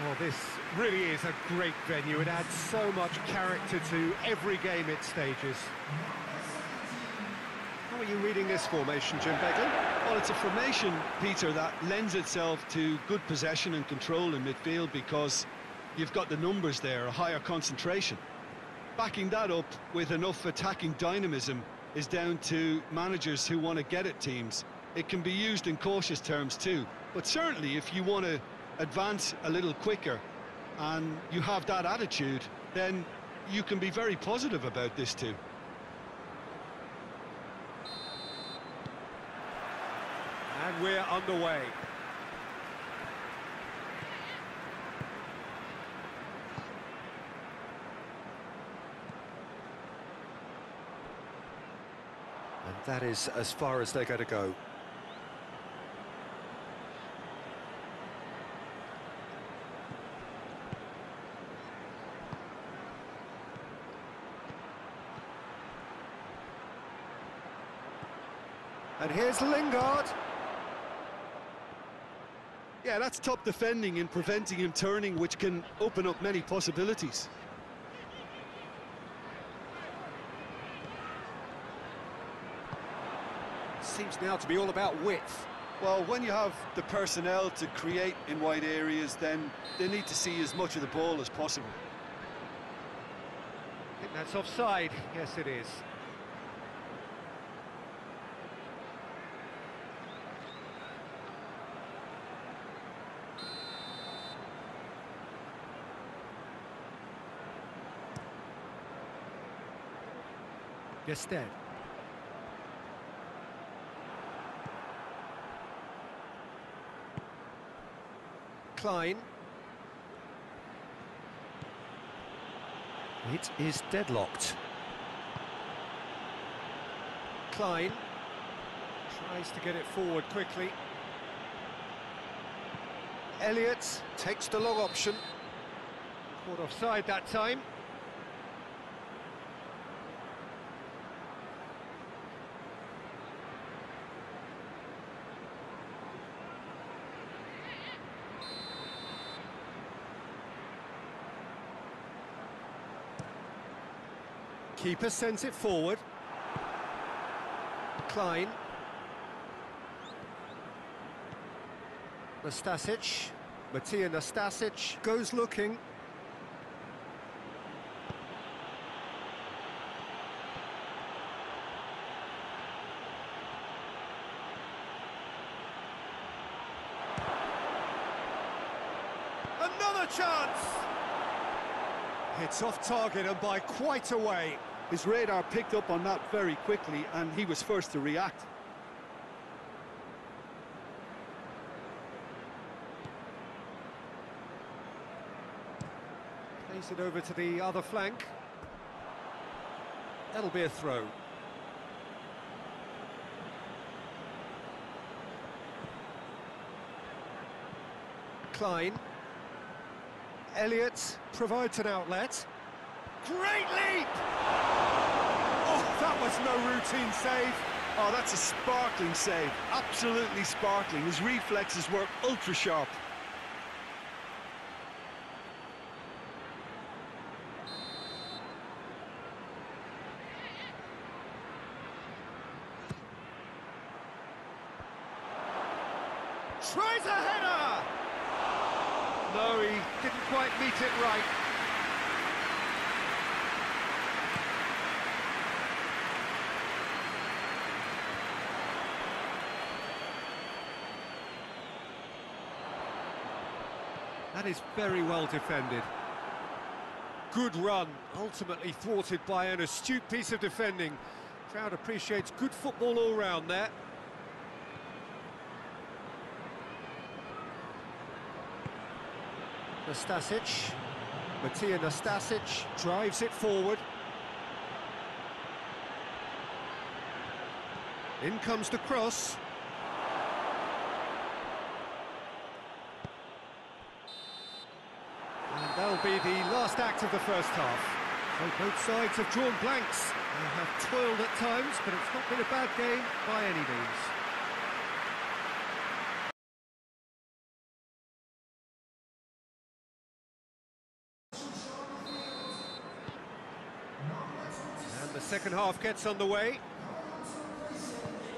Well, this really is a great venue. It adds so much character to every game it stages. How are you reading this formation, Jim Beglin? Well, it's a formation, Peter, that lends itself to good possession and control in midfield because you've got the numbers there, a higher concentration. Backing that up with enough attacking dynamism is down to managers who want to get at teams. It can be used in cautious terms too, but certainly if you want to advance a little quicker and you have that attitude, then you can be very positive about this too. And we're underway. And that is as far as they're going to go. And here's Lingard. Yeah, that's top defending and preventing him turning, which can open up many possibilities. Seems now to be all about width. Well, when you have the personnel to create in wide areas, then they need to see as much of the ball as possible. I think that's offside. Yes, it is. Gestede. Klein. It is deadlocked. Klein tries to get it forward quickly. Elliott takes the long option. Caught offside that time. Keeper sends it forward. Klein. Nastasic. Matija Nastasic goes looking. Another chance! It's off target and by quite a way. His radar picked up on that very quickly, and he was first to react. Plays it over to the other flank. That'll be a throw. Klein. Elliott provides an outlet. Great leap! That was no routine save. Oh, that's a sparkling save. Absolutely sparkling. His reflexes were ultra sharp. That is very well defended. Good run, ultimately thwarted by an astute piece of defending. Crowd appreciates good football all round there. Nastasic. Matija Nastasic drives it forward. In comes the cross. Be the last act of the first half. So both sides have drawn blanks. They have toiled at times, but it's not been a bad game by any means. And the second half gets underway.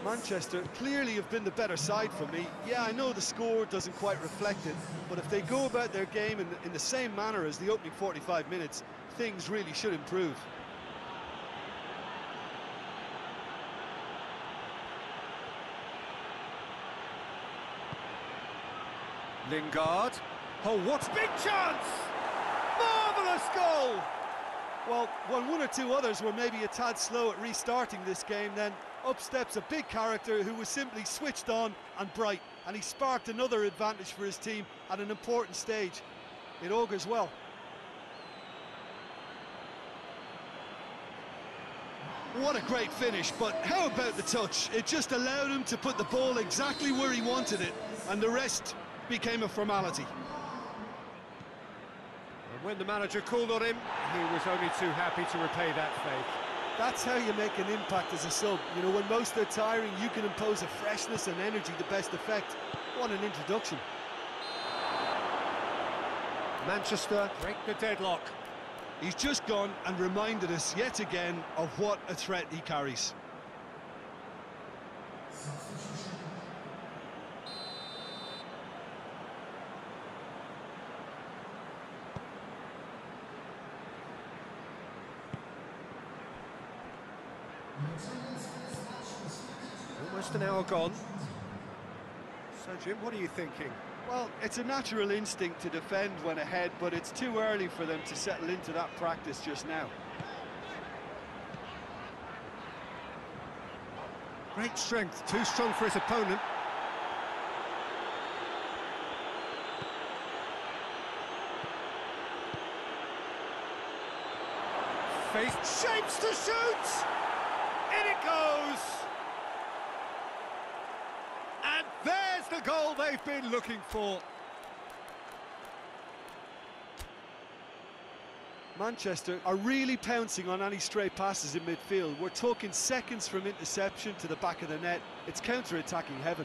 Manchester clearly have been the better side for me. Yeah, I know the score doesn't quite reflect it, but if they go about their game in, in the same manner as the opening 45 minutes, things really should improve. Lingard. Oh, what big chance! Marvellous goal! Well, when one or two others were maybe a tad slow at restarting this game, then up steps a big character who was simply switched on and bright, and he sparked another advantage for his team at an important stage. It augurs well. What a great finish, but how about the touch? It just allowed him to put the ball exactly where he wanted it, and the rest became a formality. When the manager called on him, he was only too happy to repay that faith. That's how you make an impact as a sub. You know, when most are tiring, you can impose a freshness and energy the best effect. What an introduction. Manchester break the deadlock. He's just gone and reminded us yet again of what a threat he carries. An hour gone. So, Jim, what are you thinking? Well, it's a natural instinct to defend when ahead, but it's too early for them to settle into that practice just now. Great strength, too strong for his opponent. Faith shapes to shoot! In it goes! And there's the goal they've been looking for. Manchester are really pouncing on any stray passes in midfield. We're talking seconds from interception to the back of the net. It's counter-attacking heaven.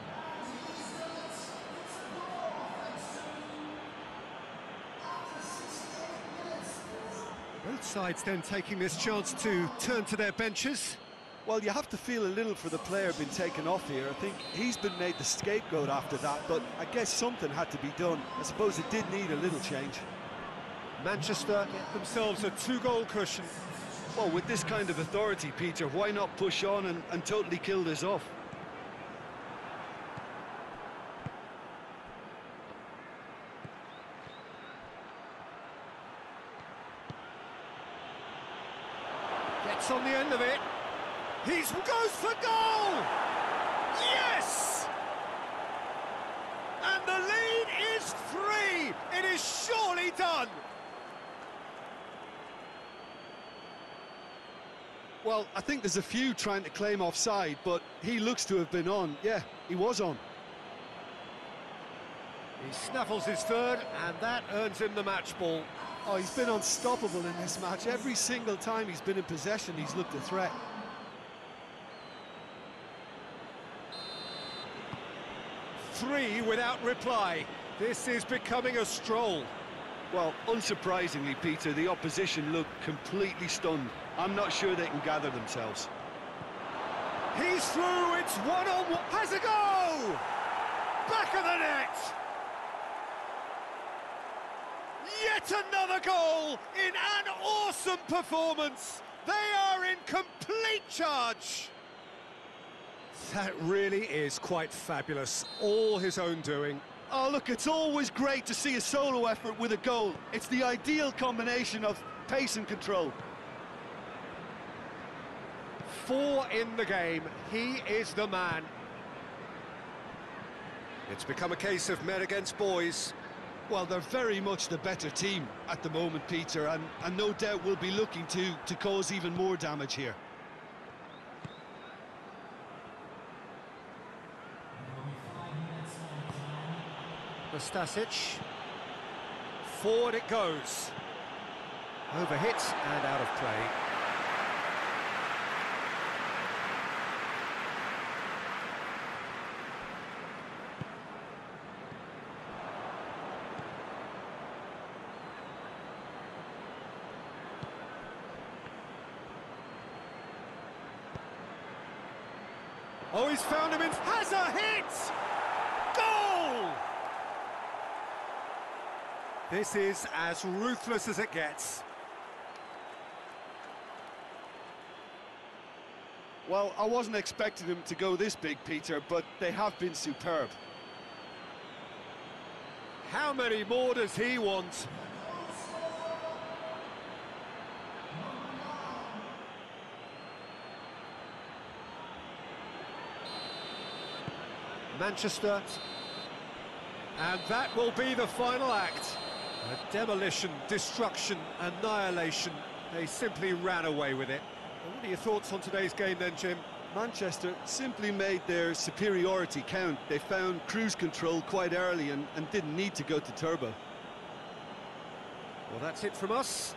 Both sides then taking this chance to turn to their benches. Well, you have to feel a little for the player being taken off here. I think he's been made the scapegoat after that, but I guess something had to be done. I suppose it did need a little change. Manchester get themselves a two-goal cushion. Well, with this kind of authority, Peter, why not push on and, and totally kill this off? Gets on the end of it. He goes for goal! Yes! And the lead is three! It is surely done! Well, I think there's a few trying to claim offside, but he looks to have been on. Yeah, he was on. He snaffles his third, and that earns him the match ball. Oh, he's been unstoppable in this match. Every single time he's been in possession, he's looked a threat. Three without reply. This is becoming a stroll. Well, unsurprisingly, Peter, the opposition look completely stunned. I'm not sure they can gather themselves. He's through, it's one on one. Has a go! Back of the net! Yet another goal in an awesome performance. They are in complete charge. That really is quite fabulous. All his own doing. Oh, look, it's always great to see a solo effort with a goal. It's the ideal combination of pace and control. Four in the game. He is the man. It's become a case of men against boys. Well, they're very much the better team at the moment, Peter, and, and no doubt will be looking to, to cause even more damage here. Nastasic. Forward it goes. Overhit and out of play. Oh, he's found him in... Has a hit! Goal! This is as ruthless as it gets. Well, I wasn't expecting them to go this big, Peter, but they have been superb. How many more does he want? Manchester. And that will be the final act. A demolition, destruction, annihilation. They simply ran away with it. And what are your thoughts on today's game then, Jim? Manchester simply made their superiority count. They found cruise control quite early and, and didn't need to go to turbo. Well, that's it from us.